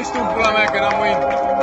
Isto é um problema que muito.